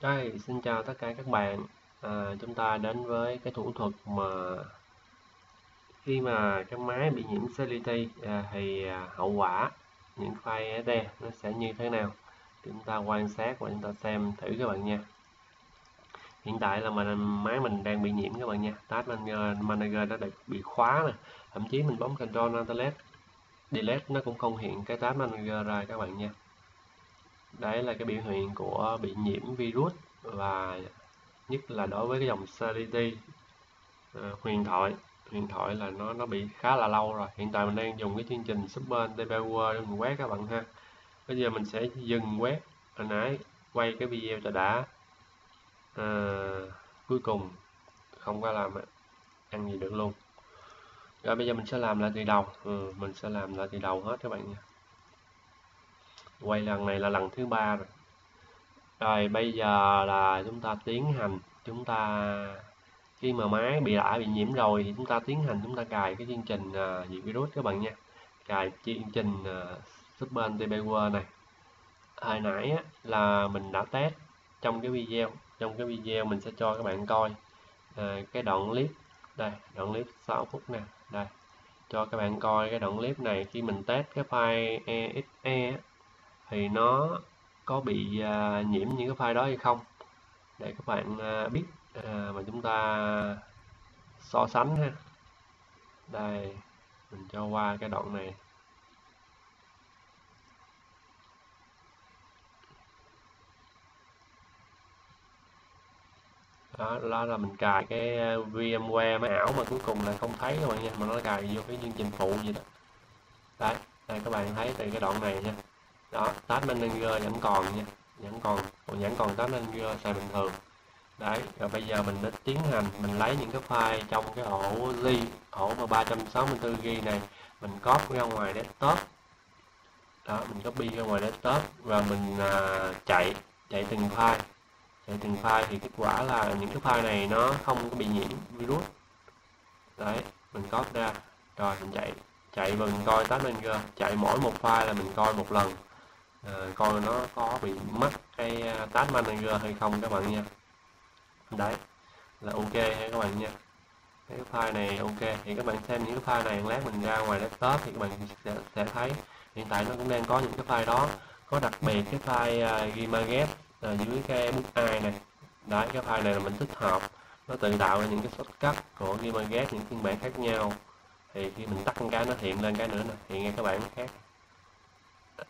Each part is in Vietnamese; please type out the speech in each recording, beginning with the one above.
Đây, xin chào tất cả các bạn. À, chúng ta đến với cái thủ thuật mà khi mà cái máy bị nhiễm Solidity à, thì à, hậu quả những file SD nó sẽ như thế nào? Chúng ta quan sát và chúng ta xem thử các bạn nha. Hiện tại là mình máy mình đang bị nhiễm các bạn nha. Task Manager, Manager đã bị khóa nè. Thậm chí mình bấm Control Alt Delete, Delete nó cũng không hiện cái Task Manager ra các bạn nha. Đấy là cái biểu hiện của bị nhiễm virus và nhất là đối với cái dòng Solidity uh, à, huyền thoại. Huyền thoại là nó nó bị khá là lâu rồi. Hiện tại mình đang dùng cái chương trình Super TP để mình quét các bạn ha. Bây giờ mình sẽ dừng quét hồi nãy quay cái video cho đã. À, cuối cùng không có làm ăn gì được luôn. Rồi bây giờ mình sẽ làm lại từ đầu. Ừ, mình sẽ làm lại từ đầu hết các bạn nha quay lần này là lần thứ ba rồi. Rồi bây giờ là chúng ta tiến hành chúng ta khi mà máy bị đã bị nhiễm rồi thì chúng ta tiến hành chúng ta cài cái chương trình uh, diệt virus các bạn nha cài chương trình uh, Super Antivirus này. Hồi nãy á, là mình đã test trong cái video trong cái video mình sẽ cho các bạn coi. Uh, cái đoạn clip đây đoạn clip 6 phút nè đây. Cho các bạn coi cái đoạn clip này khi mình test cái file exe thì nó có bị à, nhiễm những cái file đó hay không? Để các bạn à, biết à, mà chúng ta so sánh ha. Đây mình cho qua cái đoạn này. Đó, đó là mình cài cái VMware máy ảo mà cuối cùng là không thấy các bạn nha mà nó cài vô cái chương trình phụ gì đó. Đấy đây các bạn thấy từ cái đoạn này nha đó Task Manager vẫn còn nha. Vẫn còn còn vẫn còn Task Manager xài bình thường. Đấy rồi bây giờ mình đã tiến hành mình lấy những cái file trong cái ổ Z ổ mà 364 g này mình copy ra ngoài desktop. Đó mình copy ra ngoài desktop và mình à, chạy chạy từng file. Chạy từng file thì kết quả là những cái file này nó không có bị nhiễm virus. Đấy mình copy ra rồi mình chạy chạy và mình coi Task Manager chạy mỗi một file là mình coi một lần à, coi nó có bị mất cái à, task manager hay không các bạn nha. Đấy là ok ha các bạn nha. Cái file này ok. Thì các bạn xem những cái file này lát mình ra ngoài laptop thì các bạn sẽ, sẽ thấy. Hiện tại nó cũng đang có những cái file đó. Có đặc biệt cái file à, uh, Gimaget uh, à, dưới cái bút ai này. Đấy cái file này là mình tích hợp. Nó tự tạo ra những cái shortcut của Gimaget những phiên bản khác nhau. Thì khi mình tắt cái nó hiện lên cái nữa nè. Hiện ra các bạn khác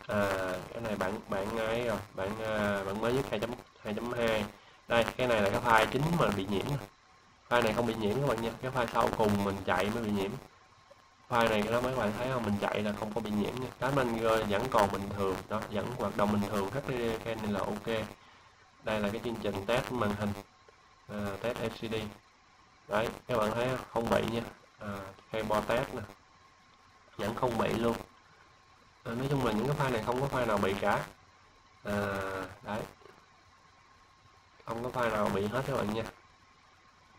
à, cái này bạn bạn ấy rồi bạn à, bạn mới nhất 2.2.2 đây cái này là cái file chính mà bị nhiễm file này không bị nhiễm các bạn nha cái file sau cùng mình chạy mới bị nhiễm. File này đó mấy bạn thấy không? Mình chạy là không có bị nhiễm nha. Cái mình vẫn còn bình thường đó vẫn hoạt động bình thường HDD này là ok. Đây là cái chương trình test màn hình à, test LCD đấy các bạn thấy không bị nha. À, keyboard test nè. Vẫn không bị luôn à, nói chung là những cái file này không có file nào bị cả. À, đấy. Không có file nào bị hết các bạn nha.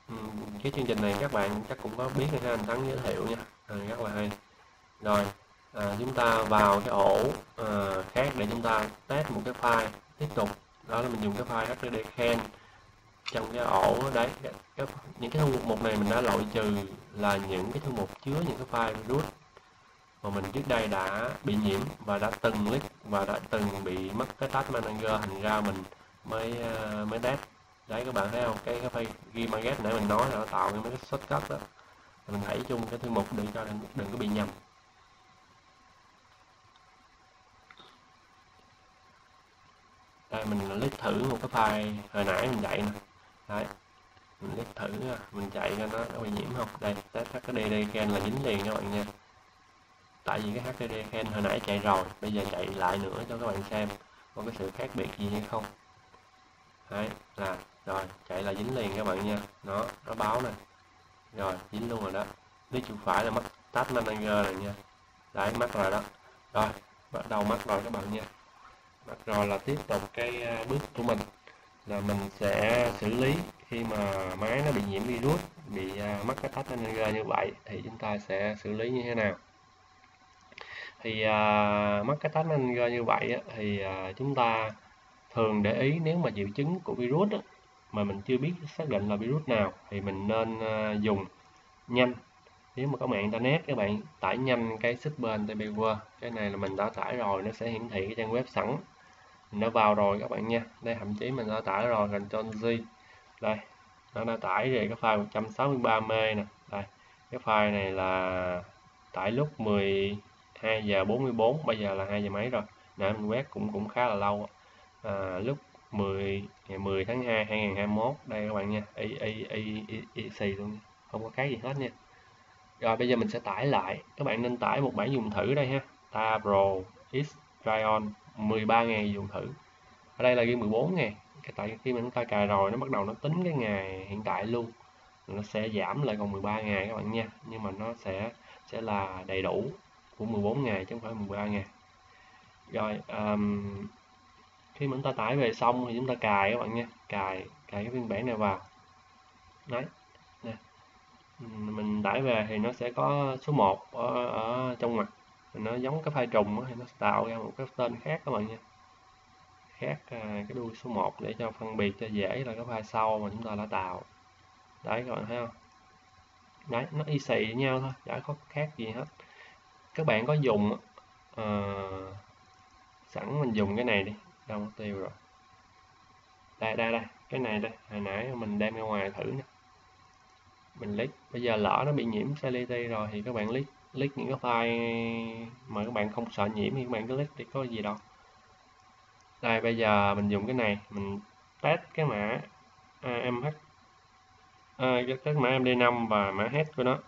Ừ, cái chương trình này các bạn chắc cũng có biết ha anh thắng giới thiệu nha. À, rất là hay. Rồi à, chúng ta vào cái ổ à, khác để chúng ta test một cái file tiếp tục. Đó là mình dùng cái file hdd khen trong cái ổ đấy. Cái, cái, những cái thư mục này mình đã loại trừ là những cái thư mục chứa những cái file virus mà mình trước đây đã bị nhiễm và đã từng click và đã từng bị mất cái task manager thành ra mình mới uh, mới test. Đấy các bạn thấy không? Cái cái file ghi market nãy mình nói là nó tạo những cái shortcut đó. Mình hãy chung cái thư mục để cho đừng, đừng có bị nhầm. Đây mình click thử một cái file hồi nãy mình chạy nè. Đấy mình click thử à, mình chạy cho nó có bị nhiễm không? Đây test cái dd scan là dính liền các bạn nha tại vì cái HTTP khen hồi nãy chạy rồi, bây giờ chạy lại nữa cho các bạn xem có cái sự khác biệt gì hay không. Đấy, là, rồi, chạy là dính liền các bạn nha. Nó nó báo này rồi, dính luôn rồi đó. Phía chuột phải là mất tách manager này nha. Đấy mất rồi đó. Rồi, bắt đầu mất rồi các bạn nha. Mất rồi là tiếp tục cái à, bước của mình. Là mình sẽ xử lý khi mà máy nó bị nhiễm virus, bị à, mắc mất cái tách manager như vậy thì chúng ta sẽ xử lý như thế nào? Thì à, mất cái tách manager như vậy á, thì à, chúng ta thường để ý nếu mà triệu chứng của virus á, mà mình chưa biết xác định là virus nào thì mình nên à, dùng nhanh. Nếu mà có mạng internet các bạn tải nhanh cái Super TB cái này là mình đã tải rồi nó sẽ hiển thị cái trang web sẵn. Mình đã vào rồi các bạn nha. Đây thậm chí mình đã tải rồi Ctrl Z. Đây nó đã tải về cái file 163 m nè. Đây cái file này là tải lúc 2 giờ 44 bây giờ là 2 giờ mấy rồi? Nãy mình quét cũng cũng khá là lâu à, lúc 10 ngày 10 tháng 2 2021 đây các bạn nha y y y y xì luôn không có cái gì hết nha. Rồi bây giờ mình sẽ tải lại. Các bạn nên tải một bản dùng thử đây ha. Ta Pro X Tryon 13 ngày dùng thử. Ở đây là ghi 14 ngày cái tại khi mình ta cài rồi nó bắt đầu nó tính cái ngày hiện tại luôn. Nó sẽ giảm lại còn 13 ngày các bạn nha. Nhưng mà nó sẽ sẽ là đầy đủ của 14 ngày chứ không phải 13 ngày. Rồi um, khi mà chúng ta tải về xong thì chúng ta cài các bạn nha cài cài cái phiên bản này vào. Đấy nè mình tải về thì nó sẽ có số 1 ở, ở trong mặt. Nó giống cái file trùng thì nó tạo ra một cái tên khác các bạn nha. Khác à, cái đuôi số 1 để cho phân biệt cho dễ là cái file sau mà chúng ta đã tạo. Đấy các bạn thấy không? Đấy nó y xì với nhau thôi chả có khác gì hết các bạn có dùng uh, sẵn mình dùng cái này đi. Đâu mất tiêu rồi. Đây đây đây. Cái này đây. Hồi nãy mình đem ra ngoài thử nè. Mình click bây giờ lỡ nó bị nhiễm Sality rồi thì các bạn click click những cái file mà các bạn không sợ nhiễm thì các bạn cứ click thì có gì đâu. Đây bây giờ mình dùng cái này. Mình test cái mã AMH à, cái mã MD5 và mã head của nó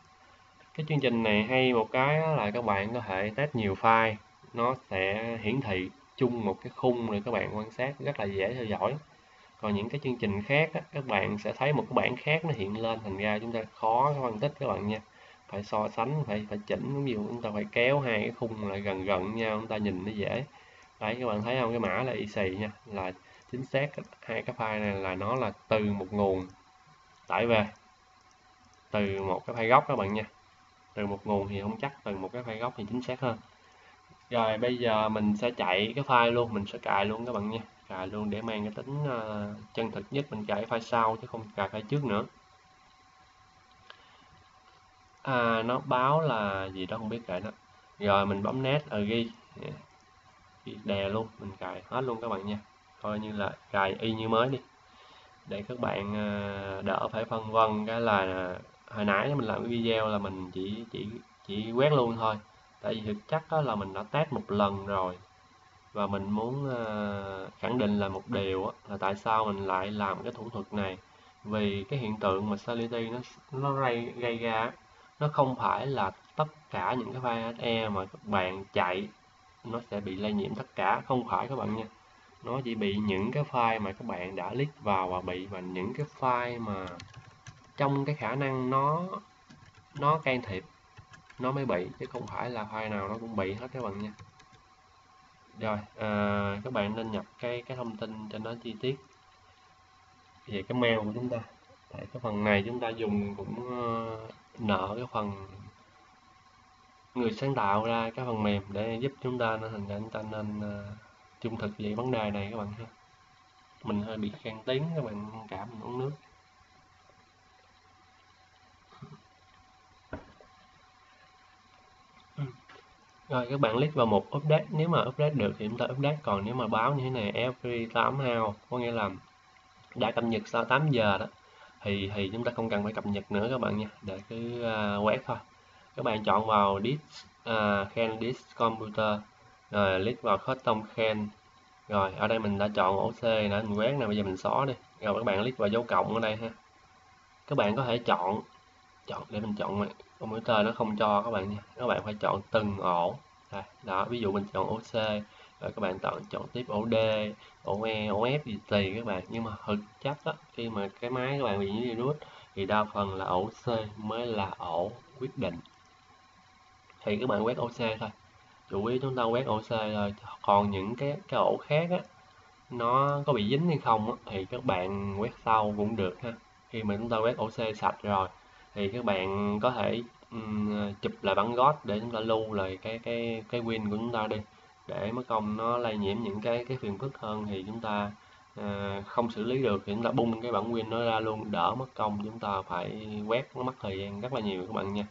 cái chương trình này hay một cái là các bạn có thể test nhiều file. Nó sẽ hiển thị chung một cái khung để các bạn quan sát rất là dễ theo dõi. Còn những cái chương trình khác á, các bạn sẽ thấy một cái bảng khác nó hiện lên thành ra chúng ta khó phân tích các bạn nha. Phải so sánh phải phải chỉnh cũng nhiều chúng ta phải kéo hai cái khung lại gần gần nhau chúng ta nhìn nó dễ. Đấy các bạn thấy không? Cái mã là xì nha là chính xác hai cái file này là nó là từ một nguồn tải về từ một cái file gốc các bạn nha từ một nguồn thì không chắc từ một cái file gốc thì chính xác hơn. Rồi bây giờ mình sẽ chạy cái file luôn mình sẽ cài luôn các bạn nha. Cài luôn để mang cái tính uh, chân thực nhất mình cài file sau chứ không cài file trước nữa. À, nó báo là gì đó không biết kệ nó. Rồi mình bấm nét ở ghi. Đè luôn mình cài hết luôn các bạn nha. Coi như là cài y như mới đi. Để các bạn ờ, đỡ phải phân vân cái là hồi nãy mình làm cái video là mình chỉ chỉ chỉ quét luôn thôi. Tại vì thực chất đó là mình đã test một lần rồi. Và mình muốn uh, khẳng định là một điều đó, là tại sao mình lại làm cái thủ thuật này. Vì cái hiện tượng mà salinity nó nó gây gây ra nó không phải là tất cả những cái file HE mà các bạn chạy nó sẽ bị lây nhiễm tất cả. Không phải các bạn nha. Nó chỉ bị những cái file mà các bạn đã click vào và bị và những cái file mà trong cái khả năng nó nó can thiệp nó mới bị chứ không phải là file nào nó cũng bị hết các bạn nha. Rồi à, các bạn nên nhập cái cái thông tin cho nó chi tiết. Về cái mail của chúng ta tại cái phần này chúng ta dùng cũng uh, nợ cái phần người sáng tạo ra cái phần mềm để giúp chúng ta nên hình ảnh ta nên ờ, uh, trung thực về vấn đề này các bạn ha. Mình hơi bị khan tiếng các bạn cảm mình uống nước. Rồi các bạn click vào mục update, nếu mà update được thì chúng ta update, còn nếu mà báo như thế này every 8 hour, có nghĩa là đã cập nhật sau 8 giờ đó thì thì chúng ta không cần phải cập nhật nữa các bạn nha, để cứ uh, quét thôi. Các bạn chọn vào disk à, uh, can disk computer. Rồi click vào custom can rồi ở đây mình đã chọn ổ C nãy mình quét nè bây giờ mình xóa đi. Rồi các bạn click vào dấu cộng ở đây ha. Các bạn có thể chọn chọn để mình chọn computer nó không cho các bạn nha. Các bạn phải chọn từng ổ. Đây, đó ví dụ mình chọn ổ C rồi các bạn chọn chọn tiếp ổ D ổ E ổ F gì tùy các bạn. Nhưng mà thực chất đó, khi mà cái máy các bạn bị nhiễm virus thì đa phần là ổ C mới là ổ quyết định. Thì các bạn quét ổ C thôi. Chủ yếu chúng ta quét ổ C rồi. Còn những cái cái ổ khác á nó có bị dính hay không á, thì các bạn quét sau cũng được ha. Khi mà chúng ta quét ổ C sạch rồi thì các bạn có thể um, chụp lại bản gót để chúng ta lưu lại cái cái cái win của chúng ta đi. Để mất công nó lây nhiễm những cái cái phiền phức hơn thì chúng ta uh, không xử lý được thì chúng ta bung cái bản win nó ra luôn. Đỡ mất công chúng ta phải quét nó mất thời gian rất là nhiều các bạn nha.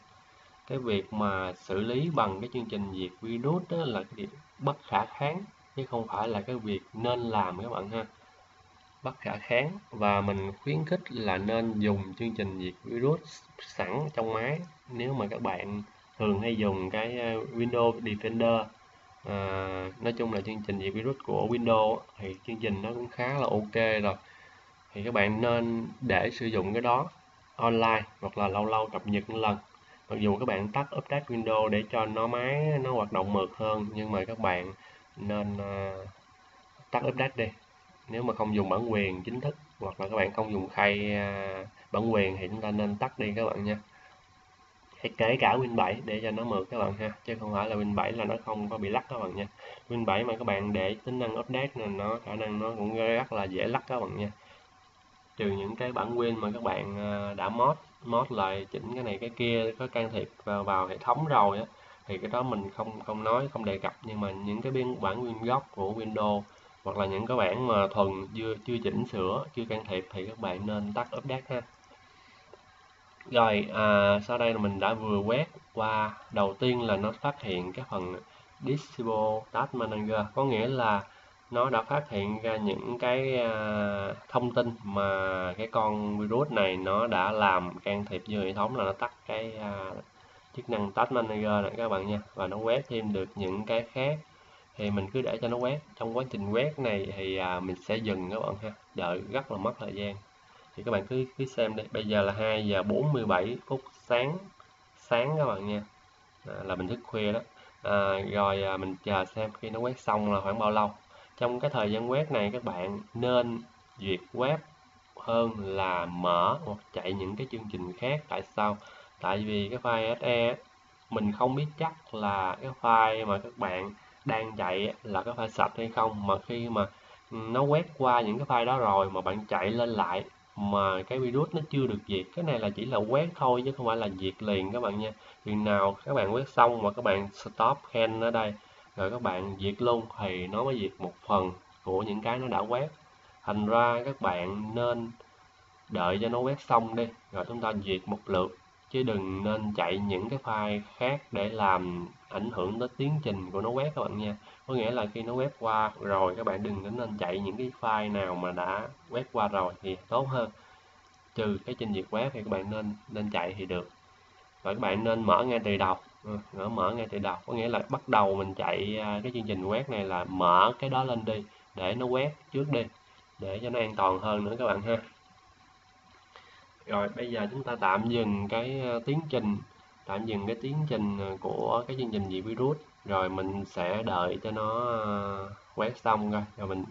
Cái việc mà xử lý bằng cái chương trình diệt virus đó là cái việc bất khả kháng chứ không phải là cái việc nên làm các bạn ha bất khả kháng và mình khuyến khích là nên dùng chương trình diệt virus sẵn trong máy. Nếu mà các bạn thường hay dùng cái ờ, Windows Defender à, nói chung là chương trình diệt virus của Windows thì chương trình nó cũng khá là ok rồi. Thì các bạn nên để sử dụng cái đó online hoặc là lâu lâu cập nhật một lần. Mặc dù các bạn tắt update Windows để cho nó máy nó hoạt động mượt hơn nhưng mà các bạn nên uh, tắt update đi nếu mà không dùng bản quyền chính thức hoặc là các bạn không dùng khay à, bản quyền thì chúng ta nên tắt đi các bạn nha. Kể cả Win 7 để cho nó mượt các bạn ha chứ không phải là Win 7 là nó không có bị lắc các bạn nha. Win 7 mà các bạn để tính năng update là nó khả năng nó cũng rất là dễ lắc các bạn nha. Trừ những cái bản quyền mà các bạn à, đã mod mod lại chỉnh cái này cái kia có can thiệp vào, vào hệ thống rồi á thì cái đó mình không không nói không đề cập. Nhưng mà những cái biên bản nguyên gốc của Windows hoặc là những cái bản mà thuần chưa chưa chỉnh sửa chưa can thiệp thì các bạn nên tắt update ha. Rồi à, sau đây là mình đã vừa quét qua đầu tiên là nó phát hiện cái phần Disable Task Manager có nghĩa là nó đã phát hiện ra những cái à, thông tin mà cái con virus này nó đã làm can thiệp vô hệ thống là nó tắt cái à, chức năng Task Manager này các bạn nha. Và nó quét thêm được những cái khác thì mình cứ để cho nó quét. Trong quá trình quét này thì à, mình sẽ dừng các bạn ha. Đợi rất là mất thời gian. Thì các bạn cứ cứ xem đây bây giờ là 2 giờ 47 phút sáng sáng các bạn nha. À, là mình thức khuya đó. À, rồi à, mình chờ xem khi nó quét xong là khoảng bao lâu. Trong cái thời gian quét này các bạn nên duyệt web hơn là mở hoặc chạy những cái chương trình khác. Tại sao? Tại vì cái file SE mình không biết chắc là cái file mà các bạn đang chạy là cái file sạch hay không? Mà khi mà nó quét qua những cái file đó rồi mà bạn chạy lên lại mà cái virus nó chưa được diệt, cái này là chỉ là quét thôi chứ không phải là diệt liền các bạn nha. Chừng nào các bạn quét xong mà các bạn stop hand ở đây, rồi các bạn diệt luôn thì nó mới diệt một phần của những cái nó đã quét. Thành ra các bạn nên đợi cho nó quét xong đi, rồi chúng ta diệt một lượt, chứ đừng nên chạy những cái file khác để làm ảnh hưởng tới tiến trình của nó quét các bạn nha. Có nghĩa là khi nó quét qua rồi các bạn đừng nên chạy những cái file nào mà đã quét qua rồi thì tốt hơn. Trừ cái trình duyệt web thì các bạn nên nên chạy thì được. Và các bạn nên mở ngay từ đầu. Ừ, mở mở ngay từ đầu. Có nghĩa là bắt đầu mình chạy à, cái chương trình quét này là mở cái đó lên đi để nó quét trước đi để cho nó an toàn hơn nữa các bạn ha. Rồi bây giờ chúng ta tạm dừng cái à, tiến trình tạm dừng cái tiến trình ờ, của cái chương trình dị virus. Rồi mình sẽ đợi cho nó ờ, quét xong coi, rồi mình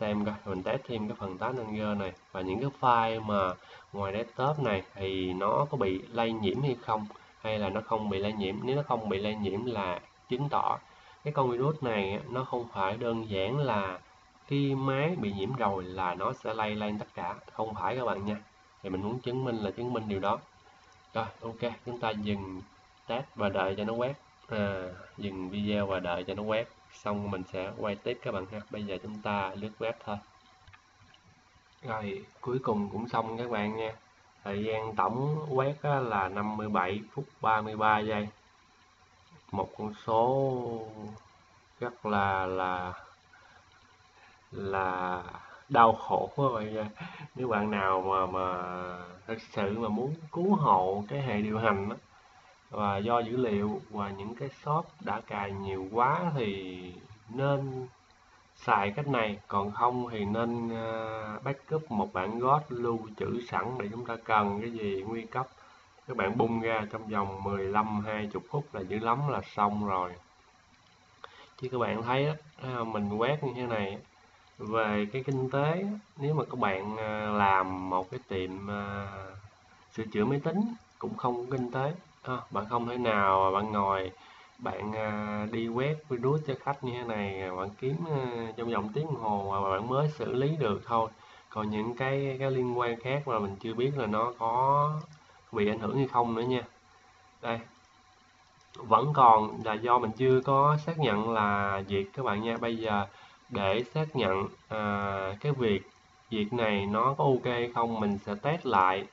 xem coi mình test thêm cái phần task manager này. Và những cái file mà ngoài desktop này thì nó có bị lây nhiễm hay không? Hay là nó không bị lây nhiễm? Nếu nó không bị lây nhiễm là chứng tỏ cái con virus này nó không phải đơn giản là khi máy bị nhiễm rồi là nó sẽ lây lan tất cả. Không phải các bạn nha. Thì mình muốn chứng minh là chứng minh điều đó rồi ok chúng ta dừng test và đợi cho nó quét. À, dừng video và đợi cho nó quét. Xong mình sẽ quay tiếp các bạn ha. Bây giờ chúng ta lướt web thôi. Rồi cuối cùng cũng xong các bạn nha. Thời gian tổng quét là 57 phút 33 giây. Một con số rất là là là đau khổ quá vậy nha. Nếu bạn nào mà mà thật sự mà muốn cứu hộ cái hệ điều hành đó, và do dữ liệu và những cái shop đã cài nhiều quá thì nên xài cách này. Còn không thì nên uh, backup một bản gót lưu trữ sẵn để chúng ta cần cái gì nguy cấp. Các bạn bung ra trong vòng 15 20 phút là dữ lắm là xong rồi. Chứ các bạn thấy đó, à, mình quét như thế này về cái kinh tế nếu mà các bạn à, làm một cái tiệm à, sửa chữa máy tính cũng không kinh tế. À, bạn không thể nào bạn ngồi bạn à, đi quét virus cho khách như thế này bạn kiếm trong vòng tiếng đồng hồ mà bạn mới xử lý được thôi. Còn những cái cái liên quan khác mà mình chưa biết là nó có bị ảnh hưởng hay không nữa nha. Đây. Vẫn còn là do mình chưa có xác nhận là việc các bạn nha. Bây giờ để xác nhận à, cái việc việc này nó có ok không mình sẽ test lại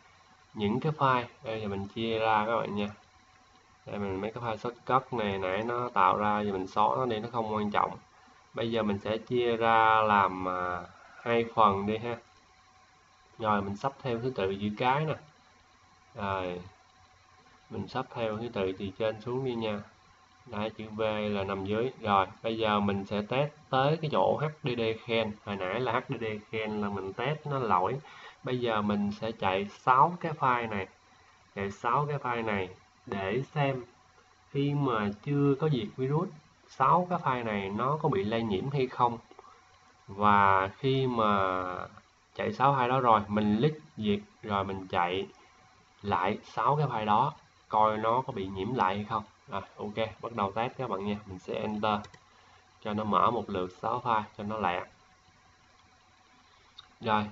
những cái file. Đây là mình chia ra các bạn nha. Đây mình mấy cái file shortcut này nãy nó tạo ra thì mình xóa nó đi nó không quan trọng. Bây giờ mình sẽ chia ra làm à, hai phần đi ha. Rồi mình sắp theo thứ tự chữ cái nè. Rồi mình sắp theo thứ tự từ trên xuống đi nha đây chữ V là nằm dưới rồi. Bây giờ mình sẽ test tới cái chỗ HDD khen. Hồi nãy là HDD khen là mình test nó lỗi. Bây giờ mình sẽ chạy 6 cái file này. Chạy 6 cái file này để xem khi mà chưa có diệt virus 6 cái file này nó có bị lây nhiễm hay không. Và khi mà chạy 6 file đó rồi, mình click diệt rồi mình chạy lại 6 cái file đó, coi nó có bị nhiễm lại hay không rồi ok bắt đầu test các bạn nha. Mình sẽ enter. Cho nó mở một lượt 6 file cho nó lẹ rồi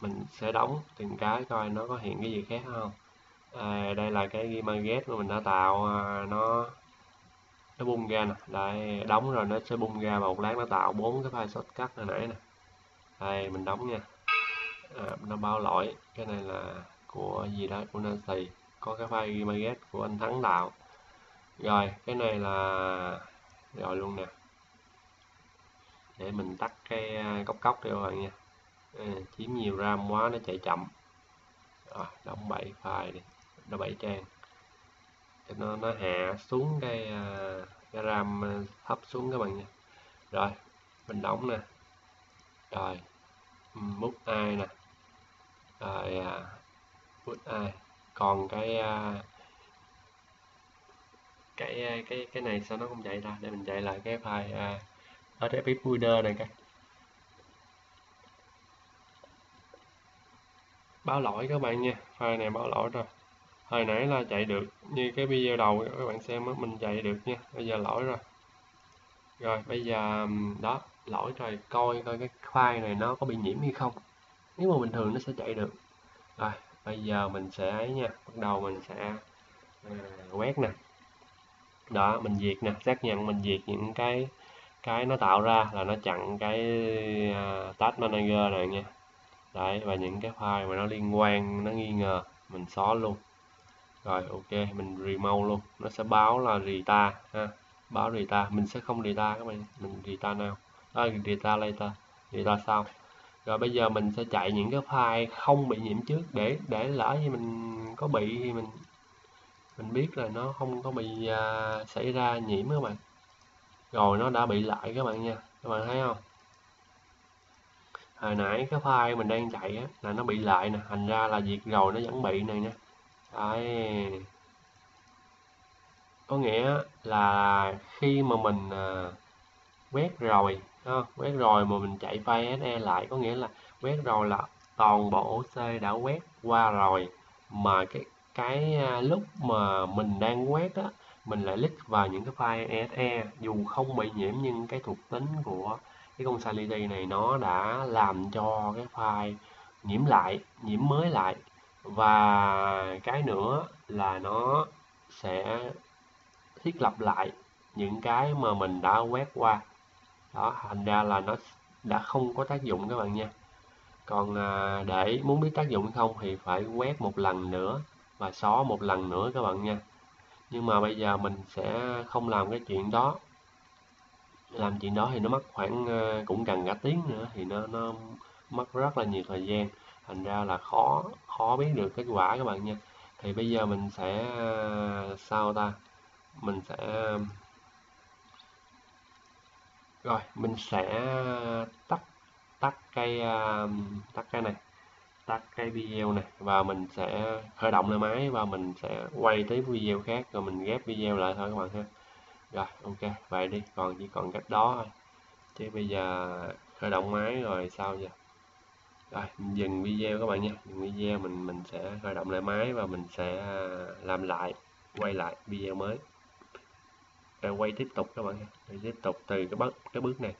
mình sẽ đóng từng cái coi nó có hiện cái gì khác không. À, đây là cái gimaget mà mình đã tạo à, nó nó bung ra nè. Đây đóng rồi nó sẽ bung ra và một lát nó tạo bốn cái file shortcut hồi nãy nè. Đây mình đóng nha. À, nó báo lỗi. Cái này là của gì đó của Nancy. Có cái file gimaget của anh Thắng tạo rồi cái này là rồi luôn nè. Để mình tắt cái à, cốc cốc đi các bạn nha. À, chiếm nhiều ram quá nó chạy chậm. Rồi đóng 7 file đi nó 7 trang. Cho nó nó hạ xuống cái à, cái ram à, thấp xuống các bạn nha. Rồi mình đóng nè. Rồi mút ai nè. Rồi mút ai. Còn cái cái ờ, cái cái này sao nó không chạy ra để mình chạy lại cái file ờ, uh, cái Builder này các báo lỗi các bạn nha file này báo lỗi rồi. Hồi nãy là chạy được như cái video đầu các bạn xem đó, mình chạy được nha bây giờ lỗi rồi. Rồi bây giờ đó lỗi rồi coi coi cái file này nó có bị nhiễm hay không. Nếu mà bình thường nó sẽ chạy được. Rồi bây giờ mình sẽ ấy nha bắt đầu mình sẽ à, quét nè đó mình diệt nè xác nhận mình diệt những cái cái nó tạo ra là nó chặn cái uh, task manager này nha. Đấy và những cái file mà nó liên quan nó nghi ngờ mình xóa luôn. Rồi ok mình remove luôn. Nó sẽ báo là rita ha báo rita mình sẽ không rita các bạn mình rita nào? À, rita later rita sau. Rồi bây giờ mình sẽ chạy những cái file không bị nhiễm trước để để lỡ như mình có bị thì mình mình biết là nó không có bị uh, xảy ra nhiễm các bạn. Rồi nó đã bị lại các bạn nha các bạn thấy không? Hồi nãy cái file mình đang chạy á, là nó bị lại nè thành ra là việc rồi nó vẫn bị này nha đấy. Có nghĩa là khi mà mình uh, quét rồi không? quét rồi mà mình chạy file SE lại có nghĩa là quét rồi là toàn bộ OC đã quét qua rồi mà cái cái à, lúc mà mình đang quét á, mình lại click vào những cái file ESE dù không bị nhiễm nhưng cái thuộc tính của cái con solidity này nó đã làm cho cái file nhiễm lại, nhiễm mới lại. Và cái nữa là nó sẽ thiết lập lại những cái mà mình đã quét qua. Đó, thành ra là nó đã không có tác dụng các bạn nha. Còn à, để muốn biết tác dụng không thì phải quét một lần nữa và xóa một lần nữa các bạn nha. Nhưng mà bây giờ mình sẽ không làm cái chuyện đó. Làm chuyện đó thì nó mất khoảng ờ, cũng gần cả tiếng nữa, thì nó nó mất rất là nhiều thời gian. Thành ra là khó khó biết được kết quả các bạn nha. Thì bây giờ mình sẽ ờ, sao ta? Mình sẽ ờ, rồi, mình sẽ tắt tắt cái tắt cái này tắt cái video này, và mình sẽ khởi động lại máy, và mình sẽ quay tới video khác, rồi mình ghép video lại thôi các bạn ha. Rồi, ok, vậy đi, còn chỉ còn cách đó thôi. Chứ bây giờ khởi động máy rồi sao giờ? Rồi, mình dừng video các bạn nha. Dừng video, mình mình sẽ khởi động lại máy, và mình sẽ à, làm lại, quay lại video mới. Rồi quay tiếp tục các bạn quay tiếp tục từ cái bước cái bước này.